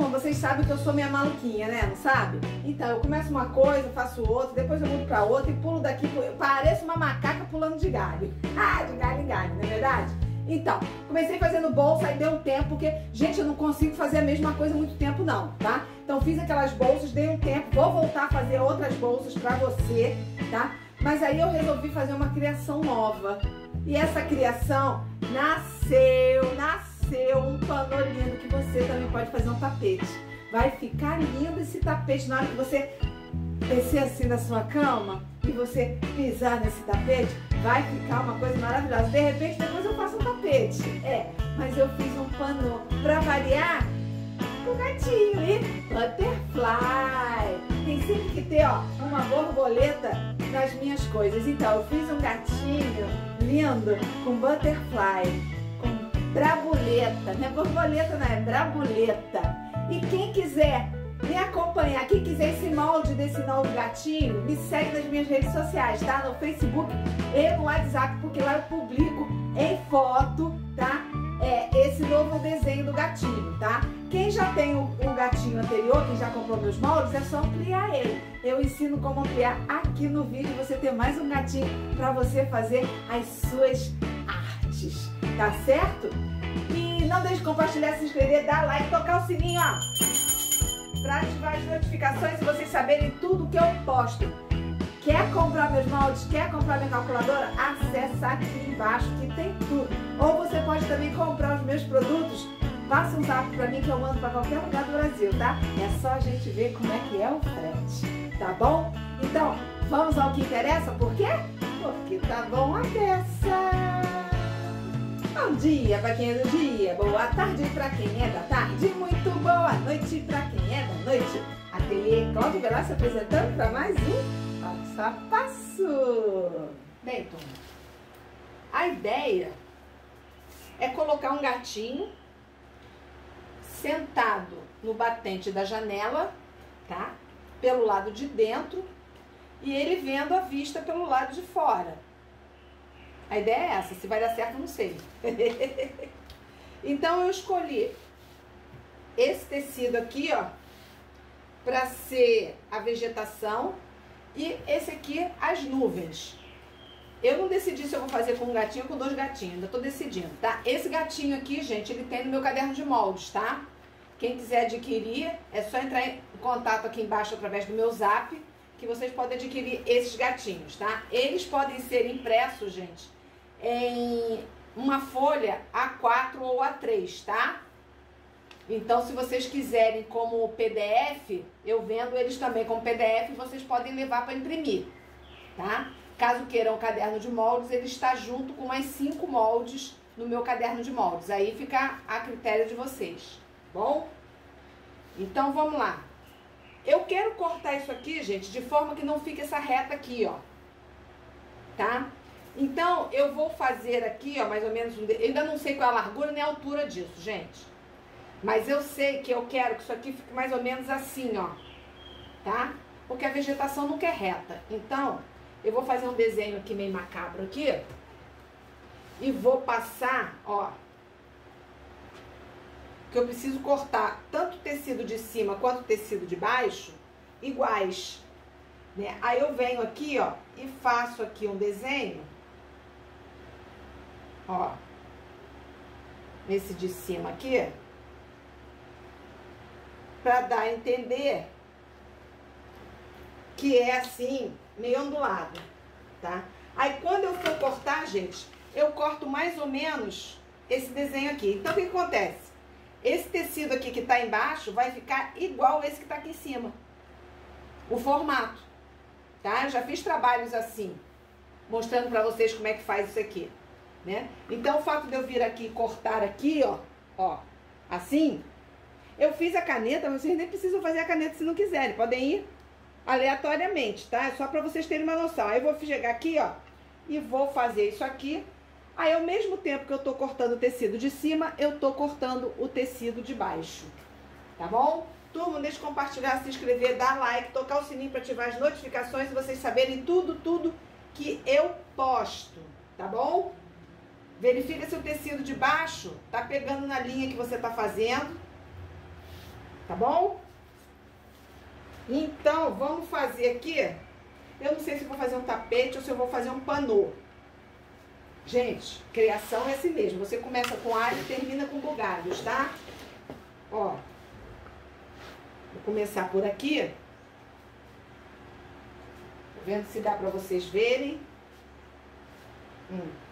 Vocês sabem que eu sou minha maluquinha, né? Não sabe? Então, eu começo uma coisa, faço outra, depois eu mudo pra outra e pulo daqui, pareço uma macaca pulando de galho. Ah, de galho em galho, não é verdade? Então, comecei fazendo bolsa, aí deu um tempo, porque, gente, eu não consigo fazer a mesma coisa muito tempo não, tá? Então fiz aquelas bolsas, dei um tempo, vou voltar a fazer outras bolsas pra você, tá? Mas aí eu resolvi fazer uma criação nova. E essa criação nasceu, nasceu um pano lindo que você também pode fazer um tapete. Vai ficar lindo esse tapete na hora que você descer assim da sua cama e você pisar nesse tapete, vai ficar uma coisa maravilhosa. De repente, depois eu faço um tapete. É, mas eu fiz um pano pra variar com gatinho e butterfly. Tem sempre que ter, ó, uma borboleta nas minhas coisas. Então, eu fiz um gatinho lindo com butterfly, brabuleta. Não é borboleta, não é brabuleta. E quem quiser me acompanhar, quem quiser esse molde desse novo gatinho, me segue nas minhas redes sociais, tá? No Facebook e no WhatsApp, porque lá eu publico em foto, tá? É, esse novo desenho do gatinho, tá? Quem já tem o, o gatinho anterior, quem já comprou meus moldes, é só ampliar ele. Eu ensino como ampliar aqui no vídeo, você ter mais um gatinho para você fazer as suas artes, tá certo? E não deixe de compartilhar, se inscrever, dar like, tocar o sininho, ó para ativar as notificações e vocês saberem tudo que eu posto. Quer comprar meus moldes? Quer comprar minha calculadora? Acesse aqui embaixo que tem tudo. Ou você pode também comprar os meus produtos. Passa um zap para mim que eu mando para qualquer lugar do Brasil, tá? É só a gente ver como é que é o frete, tá bom? Então, vamos ao que interessa, por quê? Porque tá bom a peça. Bom dia para quem é do dia, boa tarde para quem é da tarde, muito boa noite para quem é da noite. Ateliê Cláudio Velasco apresentando para mais um Passo a Passo. Bem, turma, a ideia é colocar um gatinho sentado no batente da janela, tá? Pelo lado de dentro e ele vendo a vista pelo lado de fora. A ideia é essa, se vai dar certo, não sei. então eu escolhi esse tecido aqui, ó, para ser a vegetação e esse aqui as nuvens. Eu não decidi se eu vou fazer com um gatinho ou com dois gatinhos, ainda tô decidindo, tá? Esse gatinho aqui, gente, ele tem no meu caderno de moldes, tá? Quem quiser adquirir, é só entrar em contato aqui embaixo através do meu zap, que vocês podem adquirir esses gatinhos, tá? Eles podem ser impressos, gente, em uma folha A4 ou A3, tá? Então, se vocês quiserem como PDF, eu vendo eles também como PDF, vocês podem levar para imprimir, tá? Caso queiram o caderno de moldes, ele está junto com mais cinco moldes no meu caderno de moldes. Aí fica a critério de vocês, bom? Então, vamos lá. Eu quero cortar isso aqui, gente, de forma que não fique essa reta aqui, ó. Tá? Então, eu vou fazer aqui, ó, mais ou menos, um, eu ainda não sei qual é a largura nem a altura disso, gente. Mas eu sei que eu quero que isso aqui fique mais ou menos assim, ó, tá? Porque a vegetação nunca é reta. Então, eu vou fazer um desenho aqui meio macabro aqui. E vou passar, ó, que eu preciso cortar tanto o tecido de cima quanto o tecido de baixo iguais, né? Aí eu venho aqui, ó, e faço aqui um desenho Ó. Nesse de cima aqui. Pra dar a entender que é assim, meio ondulado, tá? Aí quando eu for cortar, gente, eu corto mais ou menos esse desenho aqui. Então o que acontece? Esse tecido aqui que tá embaixo vai ficar igual esse que tá aqui em cima. O formato, tá? Eu já fiz trabalhos assim, mostrando pra vocês como é que faz isso aqui né? Então, o fato de eu vir aqui cortar aqui, ó, ó, assim, eu fiz a caneta, vocês nem precisam fazer a caneta se não quiserem, podem ir aleatoriamente, tá? É só pra vocês terem uma noção. Aí eu vou chegar aqui, ó, e vou fazer isso aqui. Aí, ao mesmo tempo que eu tô cortando o tecido de cima, eu tô cortando o tecido de baixo, tá bom? Turma, deixa de compartilhar, se inscrever, dar like, tocar o sininho para ativar as notificações e vocês saberem tudo, tudo que eu posto, tá bom? Verifica se o tecido de baixo tá pegando na linha que você tá fazendo. Tá bom? Então, vamos fazer aqui. Eu não sei se vou fazer um tapete ou se eu vou fazer um panô. Gente, criação é assim mesmo. Você começa com alho e termina com bugalhos, tá? Ó. Vou começar por aqui. Vendo se dá pra vocês verem. Hum.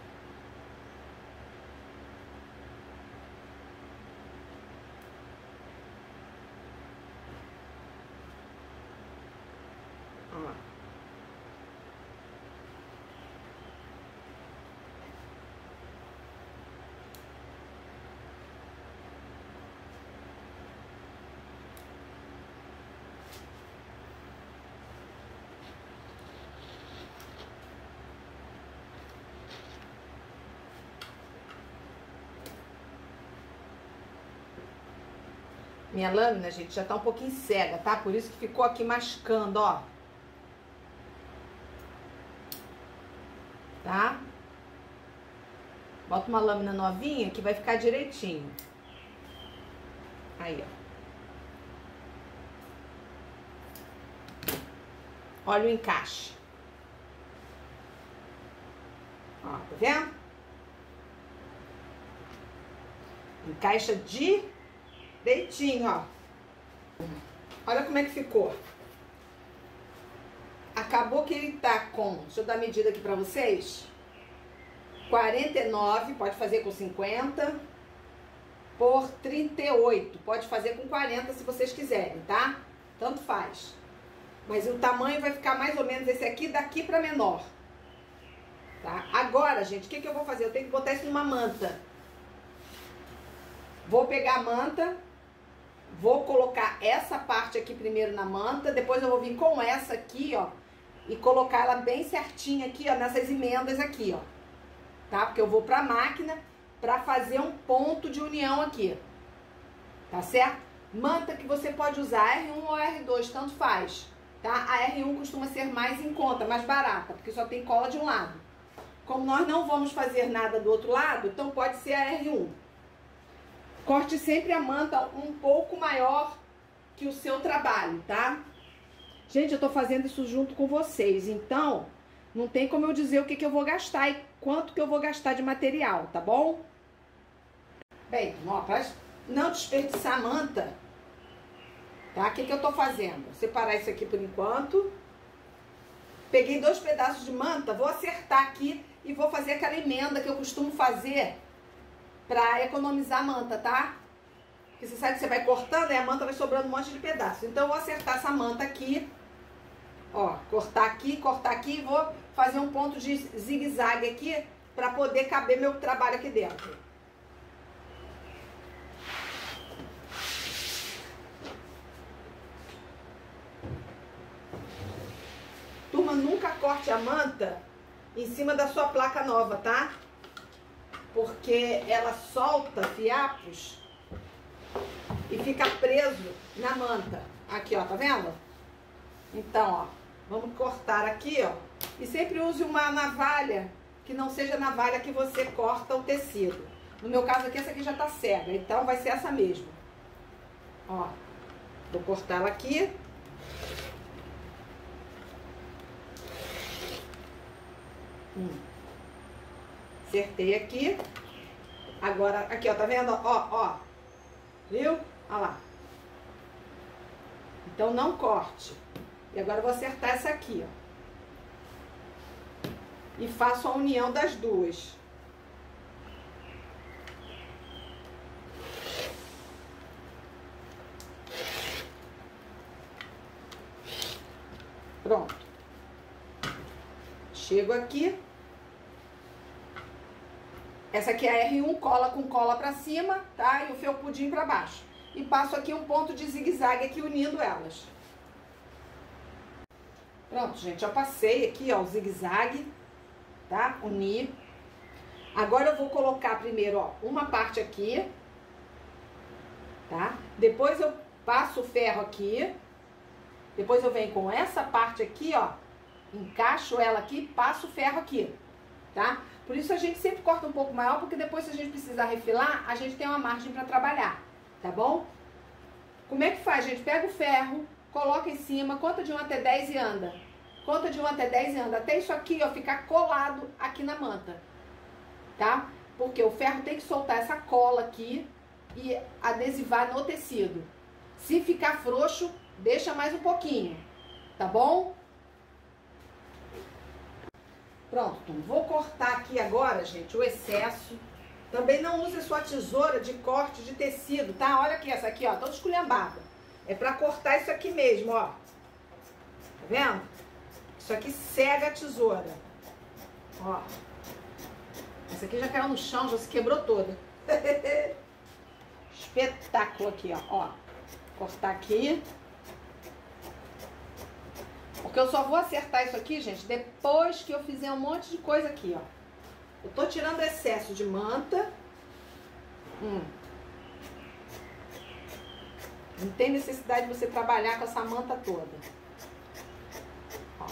Minha lâmina, gente, já tá um pouquinho cega, tá? Por isso que ficou aqui mascando, ó. Tá? Bota uma lâmina novinha que vai ficar direitinho. Aí, ó. Olha o encaixe. Ó, tá vendo? Encaixa de Deitinho, ó. Olha como é que ficou. Acabou que ele tá com, deixa eu dar a medida aqui pra vocês. 49, pode fazer com 50, por 38. Pode fazer com 40 se vocês quiserem, tá? Tanto faz. Mas o tamanho vai ficar mais ou menos esse aqui, daqui pra menor. Tá? Agora, gente, o que, que eu vou fazer? Eu tenho que botar isso numa manta. Vou pegar a manta, Vou colocar essa parte aqui primeiro na manta, depois eu vou vir com essa aqui, ó, e colocar ela bem certinha aqui, ó, nessas emendas aqui, ó. Tá? Porque eu vou pra máquina pra fazer um ponto de união aqui. Tá certo? Manta que você pode usar R1 ou R2, tanto faz. Tá? A R1 costuma ser mais em conta, mais barata, porque só tem cola de um lado. Como nós não vamos fazer nada do outro lado, então pode ser a R1. Corte sempre a manta um pouco maior que o seu trabalho, tá? Gente, eu tô fazendo isso junto com vocês, então não tem como eu dizer o que, que eu vou gastar e quanto que eu vou gastar de material, tá bom? Bem, ó, pra não desperdiçar a manta, tá? O que, que eu tô fazendo? separar isso aqui por enquanto. Peguei dois pedaços de manta, vou acertar aqui e vou fazer aquela emenda que eu costumo fazer pra economizar a manta, tá? Porque você sabe que você vai cortando e a manta vai sobrando um monte de pedaços. Então eu vou acertar essa manta aqui, ó, cortar aqui, cortar aqui e vou fazer um ponto de zigue-zague aqui pra poder caber meu trabalho aqui dentro. Turma, nunca corte a manta em cima da sua placa nova, tá? Porque ela solta fiapos e fica preso na manta. Aqui, ó, tá vendo? Então, ó, vamos cortar aqui, ó. E sempre use uma navalha que não seja navalha que você corta o tecido. No meu caso aqui, essa aqui já tá cega, então vai ser essa mesmo. Ó, vou cortar ela aqui. Hum. Acertei aqui. Agora, aqui, ó, tá vendo? Ó, ó. Viu? Ó lá. Então, não corte. E agora eu vou acertar essa aqui, ó. E faço a união das duas. Pronto. Chego aqui. Essa aqui é a R1, cola com cola pra cima, tá? E o felpudinho pra baixo. E passo aqui um ponto de zigue-zague aqui unindo elas. Pronto, gente, já passei aqui, ó, o zigue-zague, tá? Uni. Agora eu vou colocar primeiro, ó, uma parte aqui, tá? Depois eu passo o ferro aqui. Depois eu venho com essa parte aqui, ó, encaixo ela aqui, passo o ferro aqui, tá? Por isso a gente sempre corta um pouco maior, porque depois se a gente precisar refilar, a gente tem uma margem para trabalhar, tá bom? Como é que faz, gente? Pega o ferro, coloca em cima, conta de 1 até 10 e anda. Conta de 1 até 10 e anda. Até isso aqui, ó, ficar colado aqui na manta. Tá? Porque o ferro tem que soltar essa cola aqui e adesivar no tecido. Se ficar frouxo, deixa mais um pouquinho. Tá bom? Pronto, vou cortar aqui agora, gente, o excesso. Também não use a sua tesoura de corte de tecido, tá? Olha aqui, essa aqui, ó, toda esculhambada. É pra cortar isso aqui mesmo, ó. Tá vendo? Isso aqui cega a tesoura. Ó. Essa aqui já caiu no chão, já se quebrou toda. Espetáculo aqui, ó. ó. Cortar aqui. Porque eu só vou acertar isso aqui, gente, depois que eu fizer um monte de coisa aqui, ó. Eu tô tirando excesso de manta. Hum. Não tem necessidade de você trabalhar com essa manta toda. Ó.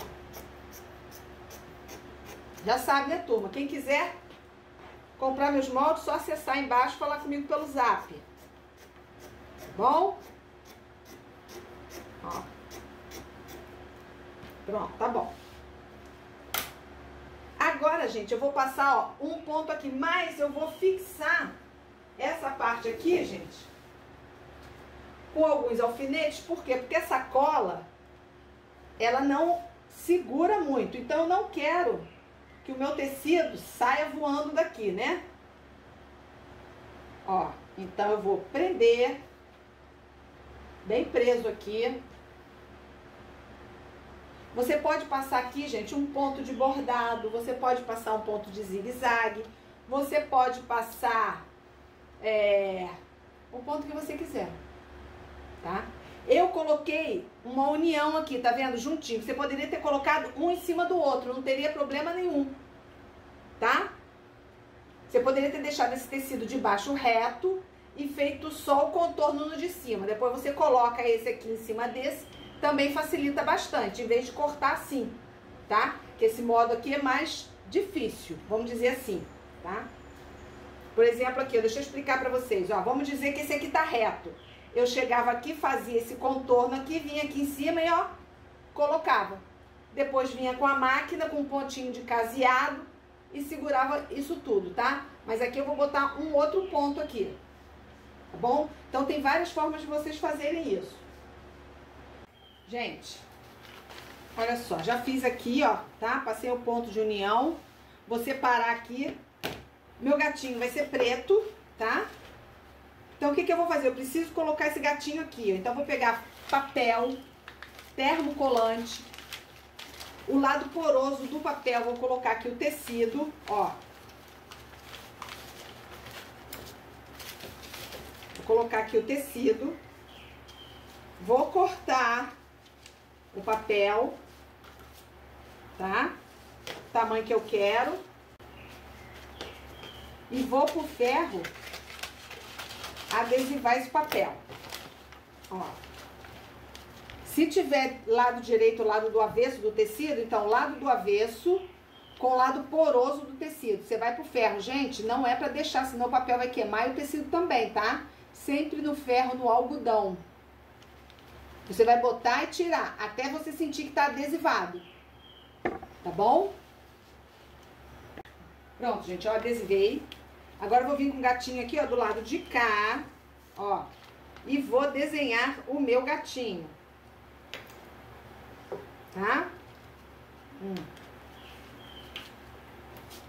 Já sabe, né, turma? Quem quiser comprar meus moldes, só acessar embaixo e falar comigo pelo zap. Tá bom? Pronto, tá bom. Agora, gente, eu vou passar, ó, um ponto aqui, mas eu vou fixar essa parte aqui, gente, com alguns alfinetes. Por quê? Porque essa cola, ela não segura muito. Então, eu não quero que o meu tecido saia voando daqui, né? Ó, então eu vou prender bem preso aqui. Você pode passar aqui, gente, um ponto de bordado, você pode passar um ponto de zigue-zague, você pode passar é, o ponto que você quiser, tá? Eu coloquei uma união aqui, tá vendo? Juntinho. Você poderia ter colocado um em cima do outro, não teria problema nenhum, tá? Você poderia ter deixado esse tecido de baixo reto e feito só o contorno no de cima. Depois você coloca esse aqui em cima desse também facilita bastante, em vez de cortar assim, tá? Que esse modo aqui é mais difícil, vamos dizer assim, tá? Por exemplo, aqui, deixa eu explicar pra vocês, ó, vamos dizer que esse aqui tá reto. Eu chegava aqui, fazia esse contorno aqui, vinha aqui em cima e, ó, colocava. Depois vinha com a máquina, com um pontinho de caseado e segurava isso tudo, tá? Mas aqui eu vou botar um outro ponto aqui, tá bom? Então tem várias formas de vocês fazerem isso. Gente, olha só, já fiz aqui, ó, tá? Passei o ponto de união. Vou separar aqui. Meu gatinho vai ser preto, tá? Então, o que que eu vou fazer? Eu preciso colocar esse gatinho aqui, ó. Então, vou pegar papel, termocolante, o lado poroso do papel, vou colocar aqui o tecido, ó. Vou colocar aqui o tecido. Vou cortar o papel, tá? Tamanho que eu quero. E vou pro ferro adesivar esse papel. Ó. Se tiver lado direito, lado do avesso do tecido, então lado do avesso com lado poroso do tecido. Você vai pro ferro. Gente, não é pra deixar, senão o papel vai queimar e o tecido também, tá? Sempre no ferro, no algodão. Você vai botar e tirar, até você sentir que tá adesivado. Tá bom? Pronto, gente, ó, adesivei. Agora eu vou vir com o gatinho aqui, ó, do lado de cá, ó. E vou desenhar o meu gatinho. Tá? Hum.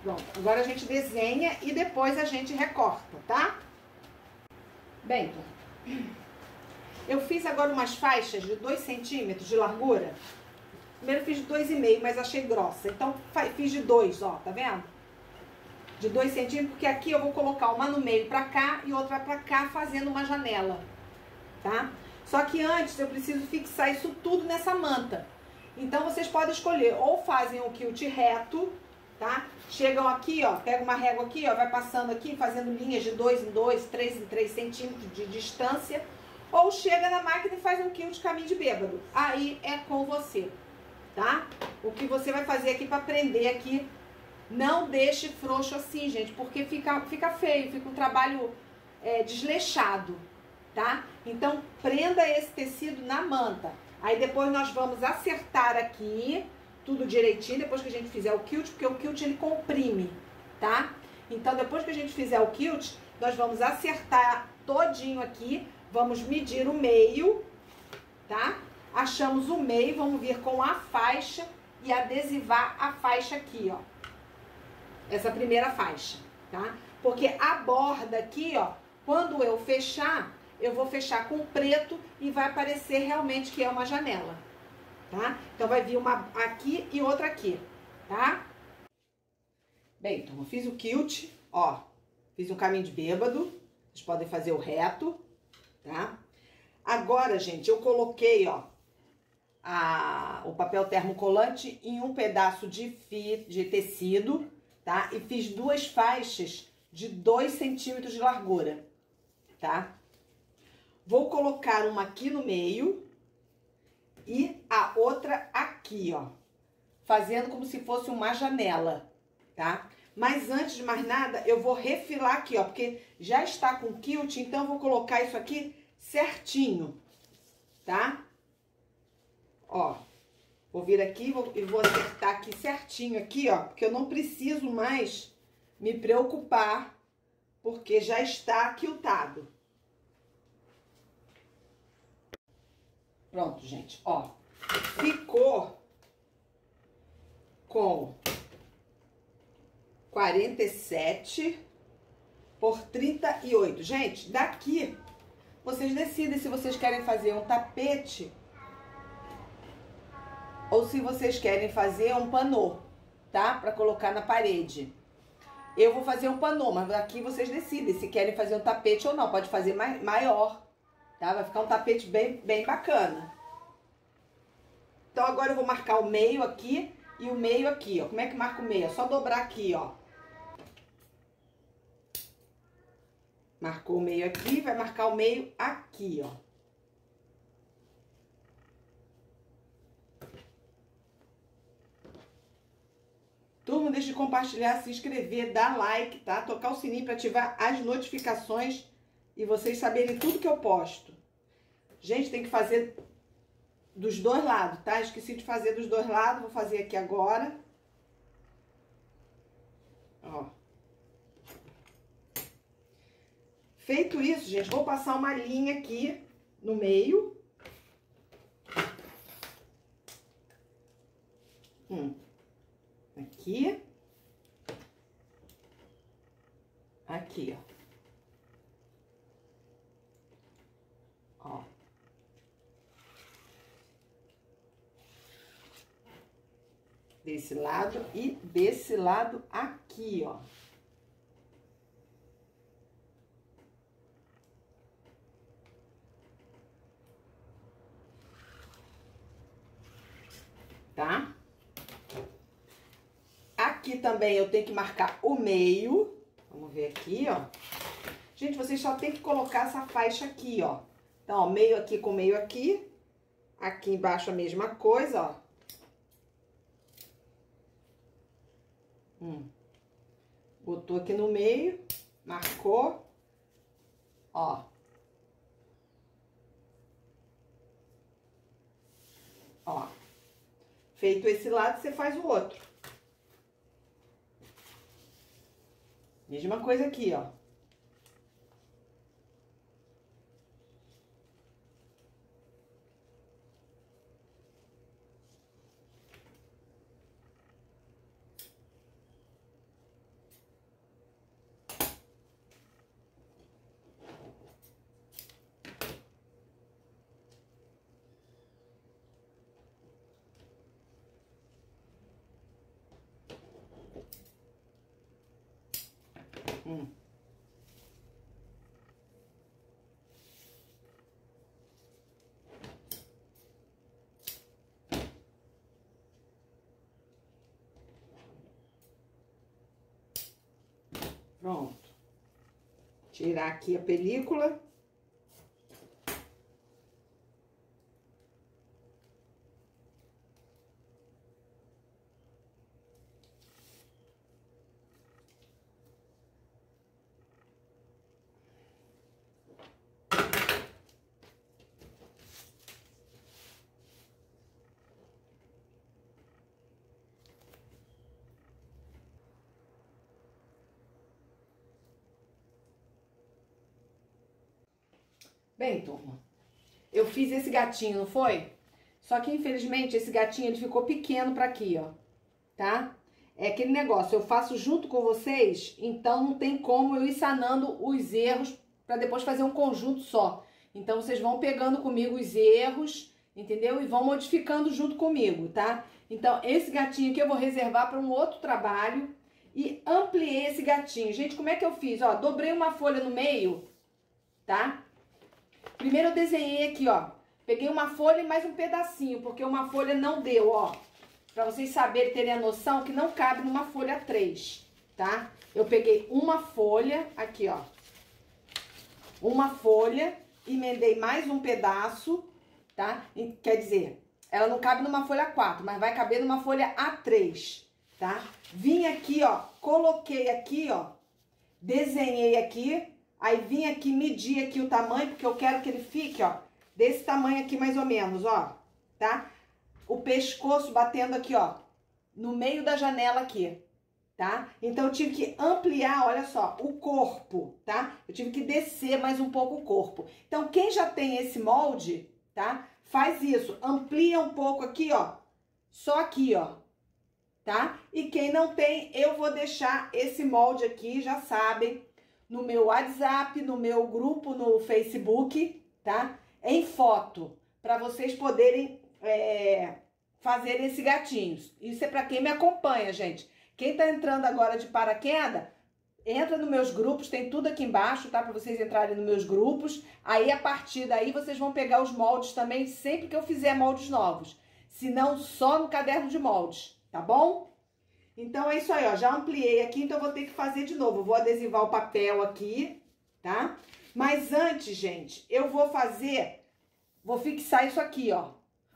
Pronto, agora a gente desenha e depois a gente recorta, tá? Bem, eu fiz agora umas faixas de 2 centímetros de largura. Primeiro fiz de 2,5, mas achei grossa. Então, fiz de 2, ó, tá vendo? De 2 centímetros, porque aqui eu vou colocar uma no meio pra cá e outra pra cá, fazendo uma janela, tá? Só que antes eu preciso fixar isso tudo nessa manta. Então, vocês podem escolher, ou fazem o quilt reto, tá? Chegam aqui, ó, pega uma régua aqui, ó, vai passando aqui, fazendo linhas de 2 em 2, 3 em 3 centímetros de distância ou chega na máquina e faz um quilo de caminho de bêbado. Aí é com você, tá? O que você vai fazer aqui para prender aqui, não deixe frouxo assim, gente, porque fica, fica feio, fica um trabalho é, desleixado, tá? Então, prenda esse tecido na manta. Aí depois nós vamos acertar aqui, tudo direitinho, depois que a gente fizer o quilt, porque o quilt ele comprime, tá? Então, depois que a gente fizer o quilt, nós vamos acertar todinho aqui, vamos medir o meio, tá? Achamos o meio, vamos vir com a faixa e adesivar a faixa aqui, ó. Essa primeira faixa, tá? Porque a borda aqui, ó, quando eu fechar, eu vou fechar com preto e vai aparecer realmente que é uma janela, tá? Então, vai vir uma aqui e outra aqui, tá? Bem, então eu fiz o quilt, ó, fiz um caminho de bêbado, vocês podem fazer o reto, tá? Agora, gente, eu coloquei, ó, a, o papel termocolante em um pedaço de, fi, de tecido, tá? E fiz duas faixas de 2 centímetros de largura, tá? Vou colocar uma aqui no meio e a outra aqui, ó. Fazendo como se fosse uma janela, tá? Mas antes de mais nada, eu vou refilar aqui, ó, porque já está com quilt, então eu vou colocar isso aqui certinho, tá? Ó, vou vir aqui vou, e vou acertar aqui certinho aqui, ó, porque eu não preciso mais me preocupar, porque já está quiltado. Pronto, gente, ó, ficou com 47 por 38. Gente, daqui vocês decidem se vocês querem fazer um tapete ou se vocês querem fazer um panô, tá? Para colocar na parede. Eu vou fazer um panô, mas aqui vocês decidem se querem fazer um tapete ou não. Pode fazer maior, tá? Vai ficar um tapete bem, bem bacana. Então agora eu vou marcar o meio aqui e o meio aqui, ó. Como é que marca o meio? É só dobrar aqui, ó. Marcou o meio aqui, vai marcar o meio aqui, ó. Turma, deixe de compartilhar, se inscrever, dar like, tá? Tocar o sininho para ativar as notificações e vocês saberem tudo que eu posto. Gente, tem que fazer dos dois lados, tá? Esqueci de fazer dos dois lados, vou fazer aqui agora. Ó. Feito isso, gente, vou passar uma linha aqui no meio. Hum. Aqui. Aqui, ó. Ó. Desse lado e desse lado aqui, ó. Tá? Aqui também eu tenho que marcar o meio. Vamos ver aqui, ó. Gente, vocês só tem que colocar essa faixa aqui, ó. Então, ó, meio aqui com meio aqui. Aqui embaixo a mesma coisa, ó. Hum. Botou aqui no meio, marcou, ó. Ó. Feito esse lado, você faz o outro. Mesma coisa aqui, ó. Hum. Pronto. Tirar aqui a película. Bem, turma, eu fiz esse gatinho, não foi? Só que infelizmente esse gatinho ele ficou pequeno para aqui, ó. Tá? É aquele negócio, eu faço junto com vocês, então não tem como eu ir sanando os erros para depois fazer um conjunto só. Então vocês vão pegando comigo os erros, entendeu? E vão modificando junto comigo, tá? Então esse gatinho aqui eu vou reservar para um outro trabalho e ampliei esse gatinho. Gente, como é que eu fiz? Ó, dobrei uma folha no meio, tá? Primeiro eu desenhei aqui, ó. Peguei uma folha e mais um pedacinho, porque uma folha não deu, ó. Pra vocês saberem, terem a noção que não cabe numa folha 3, tá? Eu peguei uma folha, aqui, ó. Uma folha, emendei mais um pedaço, tá? E, quer dizer, ela não cabe numa folha 4, mas vai caber numa folha A3, tá? Vim aqui, ó, coloquei aqui, ó, desenhei aqui, aí vim aqui medir aqui o tamanho, porque eu quero que ele fique, ó, desse tamanho aqui mais ou menos, ó, tá? O pescoço batendo aqui, ó, no meio da janela aqui, tá? Então eu tive que ampliar, olha só, o corpo, tá? Eu tive que descer mais um pouco o corpo. Então quem já tem esse molde, tá? Faz isso, amplia um pouco aqui, ó, só aqui, ó, tá? E quem não tem, eu vou deixar esse molde aqui, já sabem, no meu WhatsApp, no meu grupo no Facebook, tá? Em foto, para vocês poderem é, fazer esse gatinho. Isso é para quem me acompanha, gente. Quem tá entrando agora de paraquedas, entra nos meus grupos, tem tudo aqui embaixo, tá? Para vocês entrarem nos meus grupos. Aí, a partir daí, vocês vão pegar os moldes também, sempre que eu fizer moldes novos. Se não, só no caderno de moldes tá bom? Então é isso aí, ó, já ampliei aqui, então vou ter que fazer de novo. vou adesivar o papel aqui, tá? Mas antes, gente, eu vou fazer, vou fixar isso aqui, ó.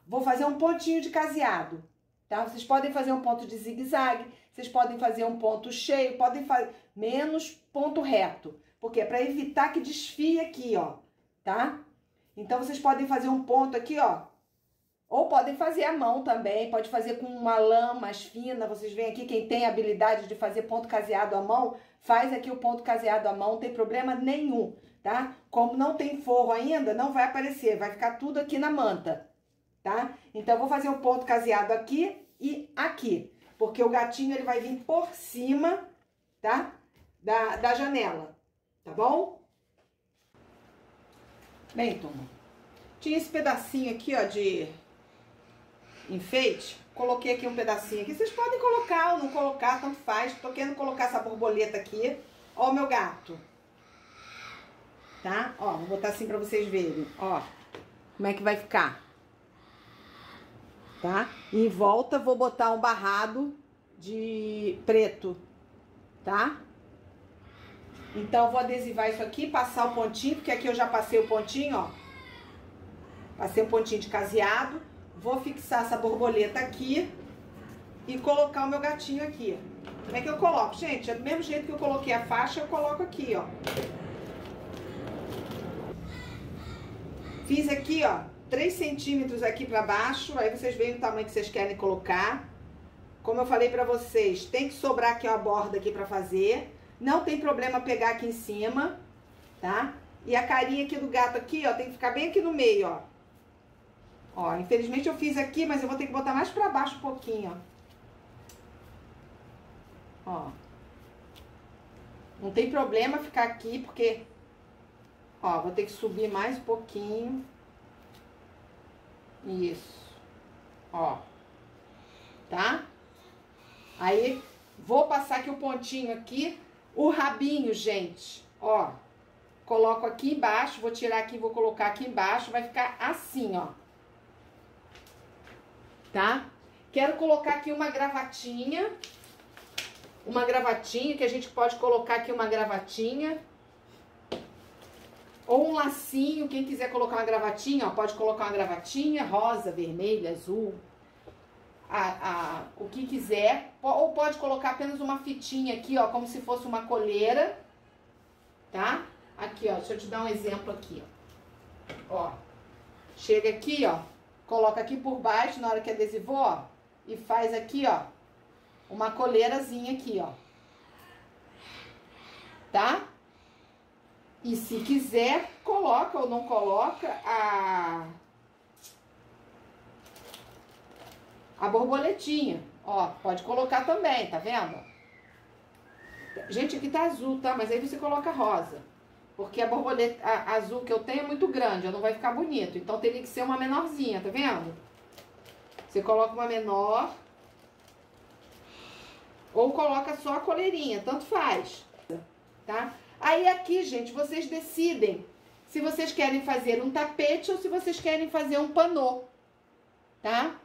Vou fazer um pontinho de caseado, tá? Vocês podem fazer um ponto de zigue-zague, vocês podem fazer um ponto cheio, podem fazer menos ponto reto. Porque é pra evitar que desfie aqui, ó, tá? Então, vocês podem fazer um ponto aqui, ó, ou podem fazer à mão também, pode fazer com uma lã mais fina. Vocês veem aqui, quem tem habilidade de fazer ponto caseado à mão, faz aqui o ponto caseado à mão, não tem problema nenhum, tá? Como não tem forro ainda, não vai aparecer, vai ficar tudo aqui na manta, tá? Então, vou fazer o ponto caseado aqui e aqui, porque o gatinho ele vai vir por cima, tá? Da, da janela, tá bom? Bem, turma, tinha esse pedacinho aqui, ó, de enfeite, coloquei aqui um pedacinho aqui. Vocês podem colocar ou não colocar, tanto faz. Tô querendo colocar essa borboleta aqui. Ó o meu gato. Tá? Ó, vou botar assim pra vocês verem. Ó, como é que vai ficar. Tá? E em volta vou botar um barrado de preto. Tá? Então, vou adesivar isso aqui, passar o pontinho, porque aqui eu já passei o pontinho, ó. Passei um pontinho de caseado. Vou fixar essa borboleta aqui e colocar o meu gatinho aqui. Como é que eu coloco? Gente, é do mesmo jeito que eu coloquei a faixa, eu coloco aqui, ó. Fiz aqui, ó, 3 centímetros aqui pra baixo, aí vocês veem o tamanho que vocês querem colocar. Como eu falei pra vocês, tem que sobrar aqui a borda aqui pra fazer. Não tem problema pegar aqui em cima, tá? E a carinha aqui do gato aqui, ó, tem que ficar bem aqui no meio, ó. Ó, infelizmente eu fiz aqui, mas eu vou ter que botar mais pra baixo um pouquinho, ó. Ó. Não tem problema ficar aqui, porque... Ó, vou ter que subir mais um pouquinho. Isso. Ó. Tá? Aí, vou passar aqui o pontinho aqui. O rabinho, gente, ó. Coloco aqui embaixo, vou tirar aqui, vou colocar aqui embaixo. Vai ficar assim, ó tá? Quero colocar aqui uma gravatinha. Uma gravatinha, que a gente pode colocar aqui uma gravatinha. Ou um lacinho, quem quiser colocar uma gravatinha, ó, pode colocar uma gravatinha, rosa, vermelha, azul, a, a, o que quiser. Ou pode colocar apenas uma fitinha aqui, ó, como se fosse uma coleira, tá? Aqui, ó, deixa eu te dar um exemplo aqui, ó. Ó, chega aqui, ó, Coloca aqui por baixo na hora que adesivou, ó. E faz aqui, ó. Uma coleirazinha aqui, ó. Tá? E se quiser, coloca ou não coloca a a borboletinha. Ó, pode colocar também, tá vendo? Gente, aqui tá azul, tá? Mas aí você coloca rosa. Porque a borboleta azul que eu tenho é muito grande, não vai ficar bonito. Então teria que ser uma menorzinha, tá vendo? Você coloca uma menor. Ou coloca só a coleirinha, tanto faz. Tá? Aí aqui, gente, vocês decidem se vocês querem fazer um tapete ou se vocês querem fazer um panô. Tá?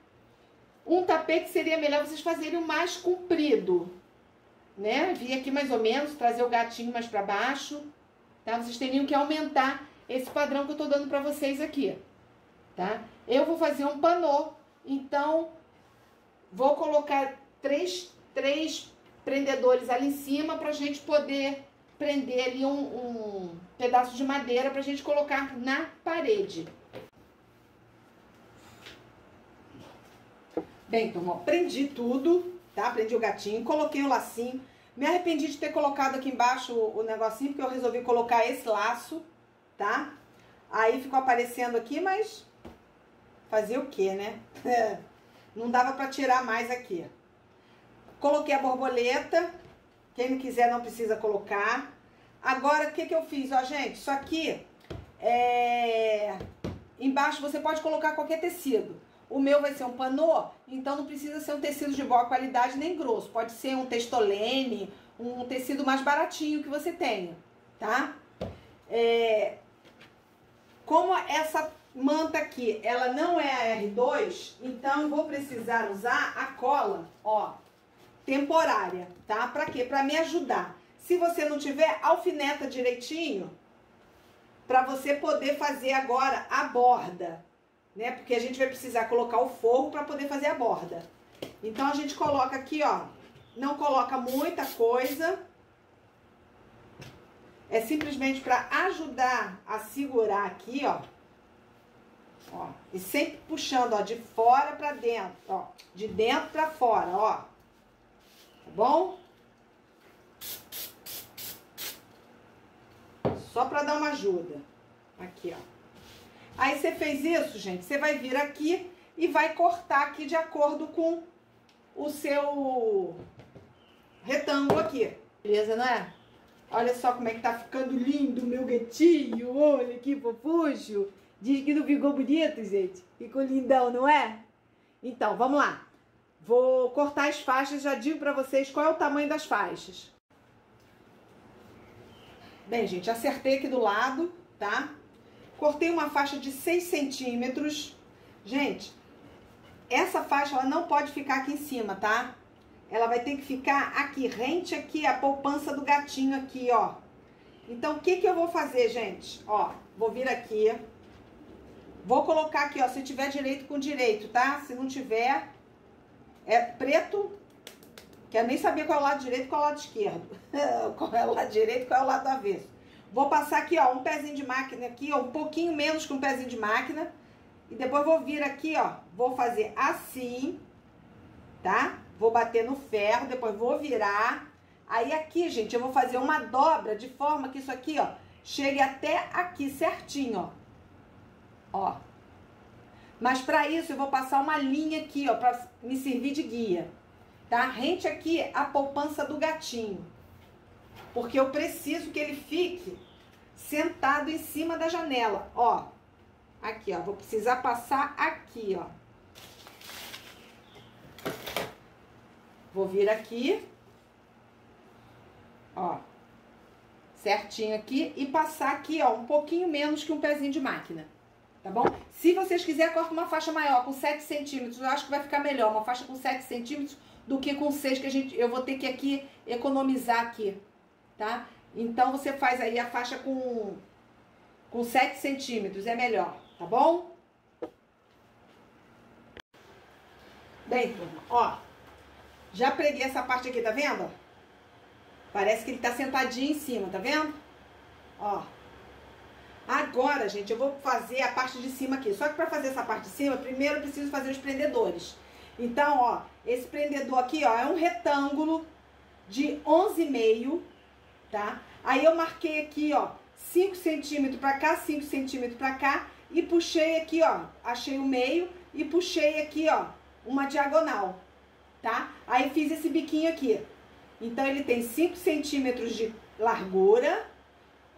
Um tapete seria melhor vocês fazerem o mais comprido, né? Vir aqui mais ou menos, trazer o gatinho mais para baixo, tá? Vocês teriam que aumentar esse padrão que eu tô dando para vocês aqui, tá? Eu vou fazer um panô, então vou colocar três, três prendedores ali em cima pra gente poder prender ali um, um pedaço de madeira pra gente colocar na parede. Bem, ó, prendi tudo, tá? Prendi o gatinho, coloquei o lacinho. Me arrependi de ter colocado aqui embaixo o, o negocinho, porque eu resolvi colocar esse laço, tá? Aí ficou aparecendo aqui, mas fazer o que, né? não dava pra tirar mais aqui. Coloquei a borboleta, quem não quiser não precisa colocar. Agora, o que que eu fiz? Ó, gente, isso aqui é... Embaixo você pode colocar qualquer tecido. O meu vai ser um panô, então não precisa ser um tecido de boa qualidade nem grosso. Pode ser um textolene, um tecido mais baratinho que você tenha, tá? É... Como essa manta aqui, ela não é a R2, então vou precisar usar a cola, ó, temporária, tá? Pra quê? Pra me ajudar. Se você não tiver, alfineta direitinho, pra você poder fazer agora a borda, né? Porque a gente vai precisar colocar o forro para poder fazer a borda. Então a gente coloca aqui, ó, não coloca muita coisa. É simplesmente para ajudar a segurar aqui, ó. Ó, e sempre puxando, ó, de fora para dentro, ó, de dentro para fora, ó. Tá bom? Só para dar uma ajuda. Aqui, ó. Aí você fez isso, gente, você vai vir aqui e vai cortar aqui de acordo com o seu retângulo aqui. Beleza, não é? Olha só como é que tá ficando lindo o meu gatinho. Olha que fofucho. Diz que não ficou bonito, gente. Ficou lindão, não é? Então, vamos lá. Vou cortar as faixas, já digo pra vocês qual é o tamanho das faixas. Bem, gente, acertei aqui do lado, tá? Cortei uma faixa de 6 centímetros. Gente, essa faixa ela não pode ficar aqui em cima, tá? Ela vai ter que ficar aqui, rente aqui, a poupança do gatinho aqui, ó. Então, o que que eu vou fazer, gente? Ó, vou vir aqui. Vou colocar aqui, ó, se tiver direito com direito, tá? Se não tiver, é preto, quero nem saber qual é o lado direito e qual é o lado esquerdo. qual é o lado direito e qual é o lado avesso. Vou passar aqui, ó, um pezinho de máquina aqui, ó, um pouquinho menos que um pezinho de máquina. E depois vou vir aqui, ó, vou fazer assim, tá? Vou bater no ferro, depois vou virar. Aí aqui, gente, eu vou fazer uma dobra de forma que isso aqui, ó, chegue até aqui certinho, ó. Ó. Mas para isso eu vou passar uma linha aqui, ó, para me servir de guia, tá? Rente aqui a poupança do gatinho. Porque eu preciso que ele fique sentado em cima da janela, ó. Aqui, ó, vou precisar passar aqui, ó. Vou vir aqui, ó, certinho aqui e passar aqui, ó, um pouquinho menos que um pezinho de máquina, tá bom? Se vocês quiserem, corta uma faixa maior, com 7 centímetros, eu acho que vai ficar melhor, uma faixa com 7 centímetros do que com 6, que a gente, eu vou ter que aqui economizar aqui, tá? Então, você faz aí a faixa com, com 7 centímetros, é melhor, tá bom? Bem, turma, ó, já preguei essa parte aqui, tá vendo? Parece que ele tá sentadinho em cima, tá vendo? Ó. Agora, gente, eu vou fazer a parte de cima aqui. Só que pra fazer essa parte de cima, primeiro eu preciso fazer os prendedores. Então, ó, esse prendedor aqui, ó, é um retângulo de 11,5 tá? Aí eu marquei aqui, ó, 5 centímetros pra cá, 5 centímetros pra cá e puxei aqui, ó, achei o meio e puxei aqui, ó, uma diagonal, tá? Aí fiz esse biquinho aqui. Então, ele tem 5 centímetros de largura,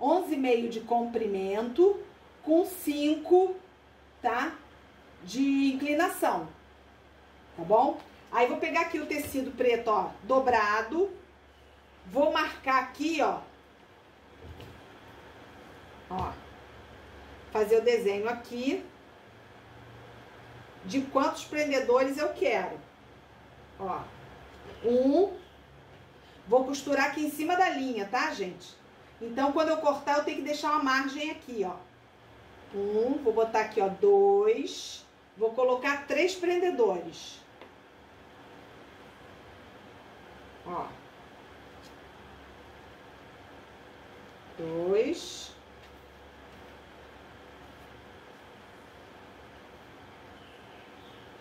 11,5 de comprimento, com 5, tá? De inclinação, tá bom? Aí, vou pegar aqui o tecido preto, ó, dobrado. Vou marcar aqui, ó. Ó. Fazer o desenho aqui. De quantos prendedores eu quero. Ó. Um. Vou costurar aqui em cima da linha, tá, gente? Então, quando eu cortar, eu tenho que deixar uma margem aqui, ó. Um, vou botar aqui, ó, dois. Vou colocar três prendedores. Ó. Dois.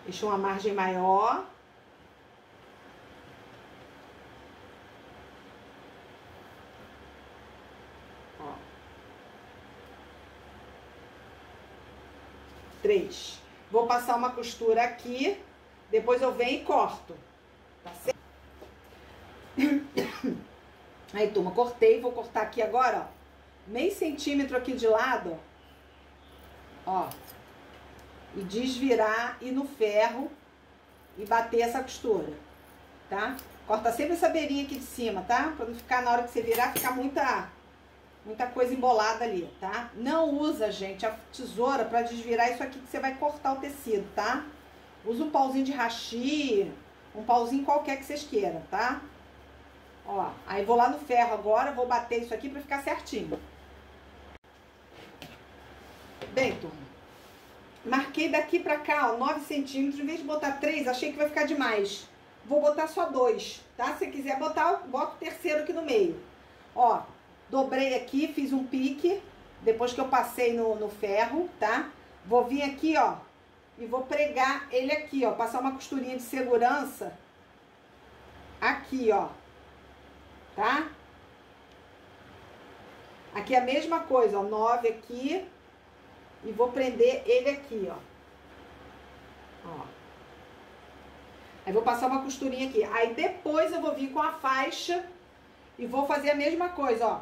Deixa uma margem maior. Ó. Três. Vou passar uma costura aqui, depois eu venho e corto. Tá certo? Aí, turma, cortei, vou cortar aqui agora, ó. Meio centímetro aqui de lado, ó. E desvirar, e no ferro, e bater essa costura, tá? Corta sempre essa beirinha aqui de cima, tá? Pra não ficar, na hora que você virar, ficar muita, muita coisa embolada ali, tá? Não usa, gente, a tesoura pra desvirar isso aqui que você vai cortar o tecido, tá? Usa um pauzinho de hashi, um pauzinho qualquer que vocês queiram, tá? Ó, aí vou lá no ferro agora, vou bater isso aqui pra ficar certinho. Bem, turma, marquei daqui pra cá, ó, 9 centímetros. Em vez de botar 3, achei que vai ficar demais. Vou botar só dois, tá? Se quiser botar, bota o terceiro aqui no meio. Ó, dobrei aqui, fiz um pique, depois que eu passei no, no ferro, tá? Vou vir aqui, ó, e vou pregar ele aqui, ó, passar uma costurinha de segurança aqui, ó, tá? Aqui é a mesma coisa, ó, nove aqui e vou prender ele aqui, ó. Ó. Aí vou passar uma costurinha aqui. Aí depois eu vou vir com a faixa e vou fazer a mesma coisa, ó.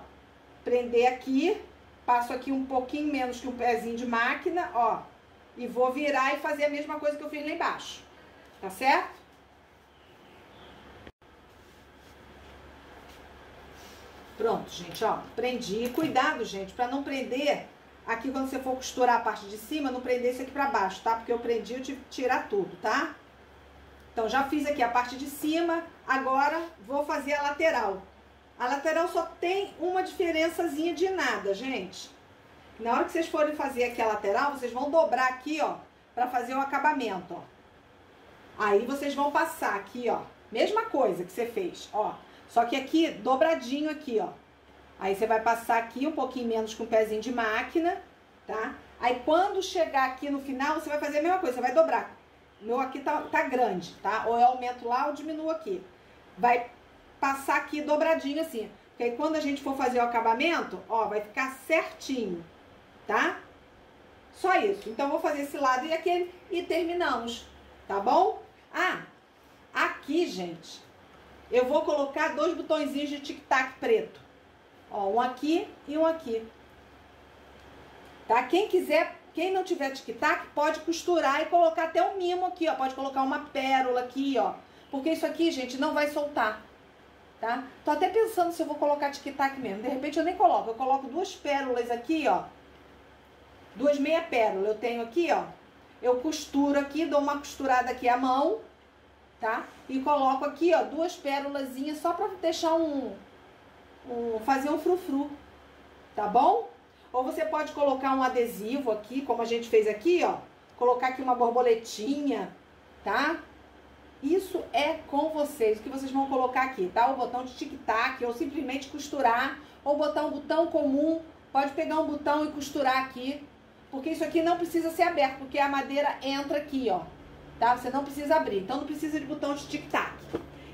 Prender aqui, passo aqui um pouquinho menos que um pezinho de máquina, ó. E vou virar e fazer a mesma coisa que eu fiz lá embaixo. Tá certo? Pronto, gente, ó, prendi. Cuidado, gente, pra não prender aqui quando você for costurar a parte de cima, não prender isso aqui pra baixo, tá? Porque eu prendi, eu tive que tirar tudo, tá? Então, já fiz aqui a parte de cima, agora vou fazer a lateral. A lateral só tem uma diferençazinha de nada, gente. Na hora que vocês forem fazer aqui a lateral, vocês vão dobrar aqui, ó, pra fazer o acabamento, ó. Aí vocês vão passar aqui, ó, mesma coisa que você fez, ó. Só que aqui, dobradinho aqui, ó. Aí você vai passar aqui um pouquinho menos com o pezinho de máquina, tá? Aí quando chegar aqui no final, você vai fazer a mesma coisa, você vai dobrar. Meu aqui tá, tá grande, tá? Ou eu aumento lá ou diminuo aqui. Vai passar aqui dobradinho assim. Porque aí quando a gente for fazer o acabamento, ó, vai ficar certinho, tá? Só isso. Então, vou fazer esse lado e aquele e terminamos, tá bom? Ah, aqui, gente, eu vou colocar dois botõezinhos de tic-tac preto. Ó, um aqui e um aqui. Tá? Quem quiser, quem não tiver tic-tac, pode costurar e colocar até um mimo aqui, ó. Pode colocar uma pérola aqui, ó. Porque isso aqui, gente, não vai soltar. Tá? Tô até pensando se eu vou colocar tic-tac mesmo. De repente eu nem coloco. Eu coloco duas pérolas aqui, ó. Duas meia pérola. Eu tenho aqui, ó. Eu costuro aqui, dou uma costurada aqui à mão tá? E coloco aqui, ó, duas pérolazinhas só pra deixar um, um fazer um frufru, tá bom? Ou você pode colocar um adesivo aqui, como a gente fez aqui, ó. Colocar aqui uma borboletinha, tá? Isso é com vocês, o que vocês vão colocar aqui, tá? O botão de tic-tac, ou simplesmente costurar, ou botar um botão comum, pode pegar um botão e costurar aqui, porque isso aqui não precisa ser aberto, porque a madeira entra aqui, ó tá? Você não precisa abrir, então não precisa de botão de tic-tac.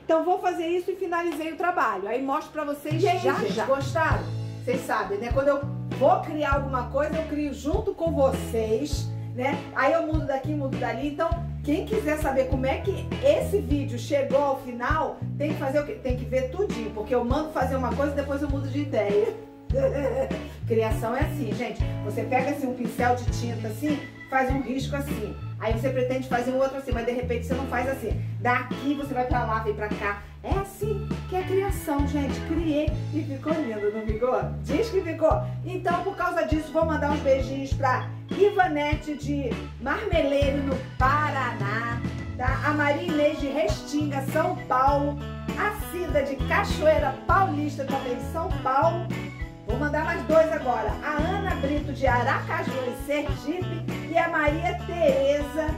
Então vou fazer isso e finalizei o trabalho. Aí mostro pra vocês Gente, já, gente, já. gostaram? Vocês sabem, né? Quando eu vou criar alguma coisa, eu crio junto com vocês, né? Aí eu mudo daqui, mudo dali. Então, quem quiser saber como é que esse vídeo chegou ao final, tem que fazer o quê? Tem que ver tudinho, porque eu mando fazer uma coisa e depois eu mudo de ideia. Criação é assim, gente. Você pega assim um pincel de tinta assim, faz um risco assim. Aí você pretende fazer um outro assim, mas de repente você não faz assim. Daqui você vai pra lá, vem pra cá. É assim que é criação, gente. Criei e ficou lindo, não ficou? Diz que ficou. Então, por causa disso, vou mandar uns beijinhos pra Ivanete de Marmeleiro, no Paraná. Tá? A Maria Inês de Restinga, São Paulo. A Cida de Cachoeira Paulista, também São Paulo. Vou mandar mais dois agora. A Ana Brito de Aracaju, em Sergipe. E a Maria Tereza.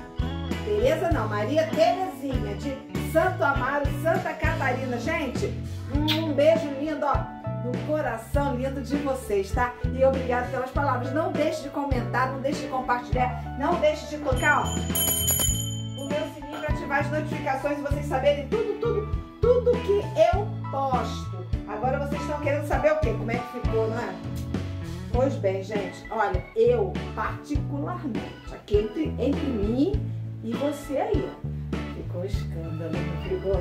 Tereza não, Maria Terezinha de Santo Amaro, Santa Catarina. Gente, um beijo lindo, ó no coração lindo de vocês, tá? E obrigado pelas palavras. Não deixe de comentar, não deixe de compartilhar, não deixe de colocar, ó, o meu sininho para ativar as notificações e vocês saberem tudo, tudo, tudo que eu posto. Agora vocês estão querendo saber o quê? Como é que ficou, não é? Pois bem, gente, olha, eu particularmente, aqui entre, entre mim e você aí, ó, ficou escândalo, não ficou?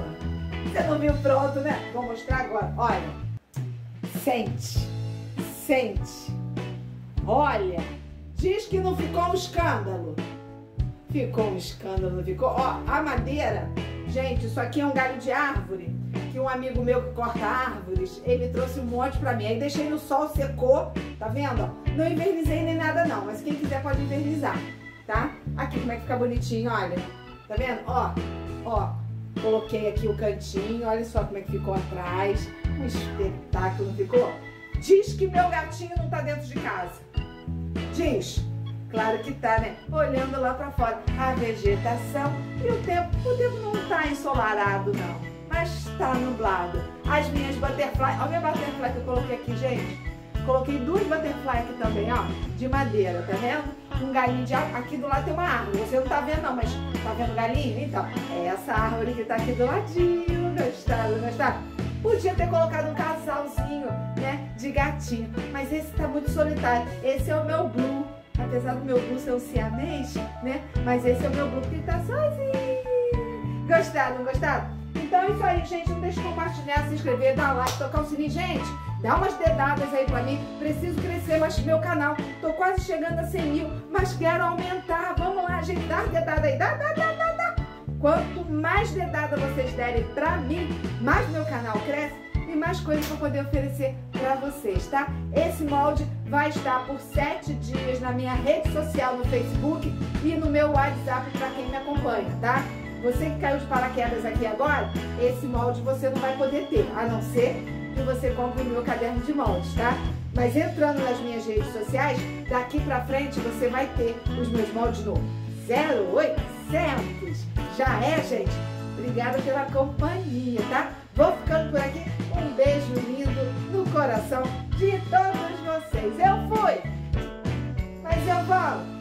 Você não viu pronto, né? Vou mostrar agora. Olha, sente, sente. Olha, diz que não ficou um escândalo. Ficou um escândalo, não ficou? Ó, a madeira, gente, isso aqui é um galho de árvore um amigo meu que corta árvores, ele trouxe um monte pra mim. Aí deixei no sol, secou, tá vendo? Não invernizei nem nada não, mas quem quiser pode invernizar, tá? Aqui como é que fica bonitinho, olha. Tá vendo? Ó, ó, coloquei aqui o cantinho, olha só como é que ficou atrás. Um espetáculo, não ficou? Diz que meu gatinho não tá dentro de casa. Diz. Claro que tá, né? Olhando lá para fora, a vegetação e o tempo. O tempo não tá ensolarado, não está nublado. As minhas butterfly, olha minha butterfly que eu coloquei aqui, gente. Coloquei duas butterfly aqui também, ó, de madeira, tá vendo? Um galinho de árvore. Aqui do lado tem uma árvore. Você não tá vendo não, mas tá vendo galinho? Então, é essa árvore que tá aqui do ladinho. Gostaram, gostaram? Podia ter colocado um casalzinho, né, de gatinho. Mas esse tá muito solitário. Esse é o meu Blue. Apesar do meu Blue ser um siamês, né? Mas esse é o meu Blue que tá sozinho. Gostaram, gostaram? Então é isso aí, gente. Não deixe de compartilhar, se inscrever, dar like, tocar o sininho. Gente, dá umas dedadas aí pra mim. Preciso crescer mais meu canal. Tô quase chegando a 100 mil, mas quero aumentar. Vamos lá, gente. Dá uma dedada aí. Dá, dá, dá, dá, dá. Quanto mais dedada vocês derem pra mim, mais meu canal cresce e mais coisas vou poder oferecer para vocês, tá? Esse molde vai estar por sete dias na minha rede social no Facebook e no meu WhatsApp para quem me acompanha, tá? Você que caiu de paraquedas aqui agora, esse molde você não vai poder ter, a não ser que você compre o meu caderno de moldes, tá? Mas entrando nas minhas redes sociais, daqui pra frente você vai ter os meus moldes no 0800. Já é, gente? Obrigada pela companhia, tá? Vou ficando por aqui. Um beijo lindo no coração de todos vocês. Eu fui! Mas eu volto!